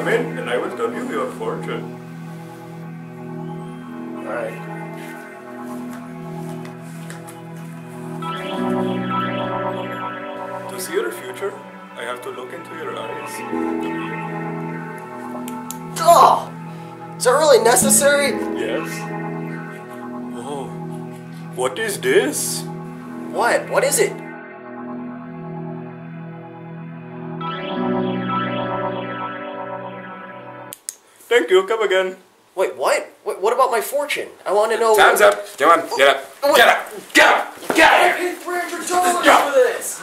come in and I will tell you your fortune. Alright. To see your future, I have to look into your eyes. Oh! Is that really necessary? Yes. Oh, what is this? What? What is it? Thank you, come again. Wait, what? What, what about my fortune? I want to know. Time's up. Come on, oh, oh, get up. Get up. Get up. Get out of here. $300 for this!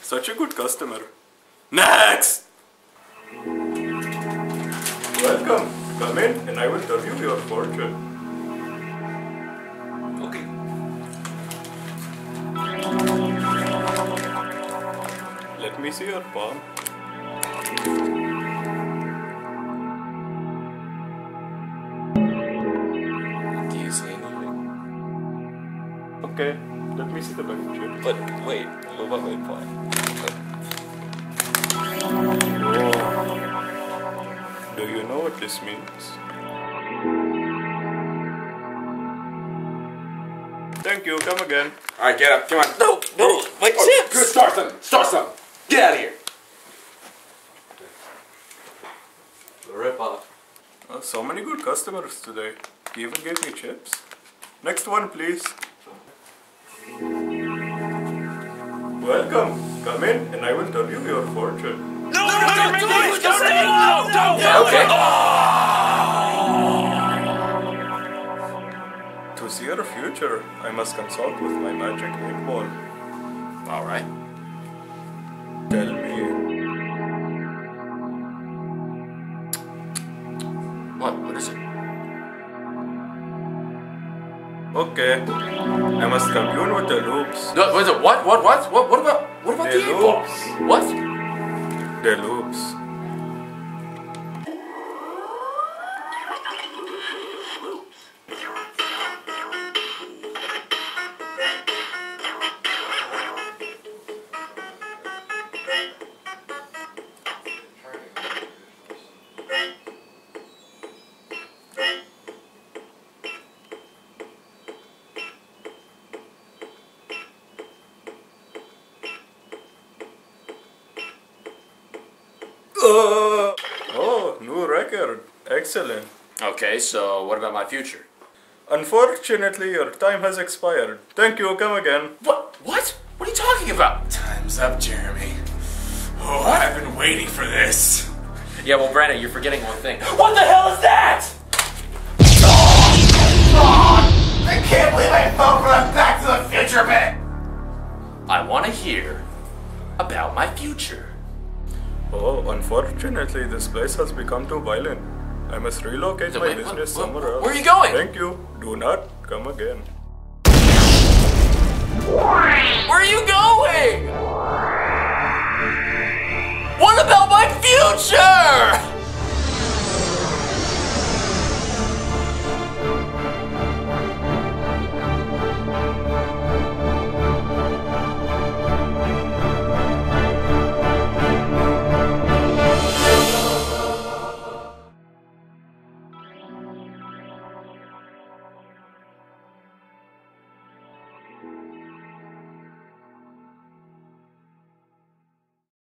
Such a good customer. Next! Welcome. Come in and I will tell you your fortune. Okay. Let me see your palm. Okay, let me see the bank chip. But wait, what about my plan? Do you know what this means? Thank you, come again. All right, get up. Come on. No, no, wait, Oh, chips! good, Start something. Start something. Get out of here. Rip off. Uh, so many good customers today. He even gave me chips. Next one, please. Welcome. Come in and I will tell you your fortune. No, no, no, no, no, no, don't do Okay. To see your future, I must consult with my magic eight ball. All right. Tell okay, I must commune with the loopz. No, what is? What? What? What? What? What about? Uh, oh, new record. Excellent. Okay, so what about my future? Unfortunately, your time has expired. Thank you, come again. What? What? What are you talking about? Time's up, Jeremy. Oh, I've been waiting for this. Yeah, well, Brandon, you're forgetting one thing. What the hell is that? I can't believe I fell for the Back to the Future bit. I want to hear about my future. Oh, unfortunately, this place has become too violent. I must relocate my business somewhere else. where are you going? Thank you. Do not come again. Where are you going? What about my future?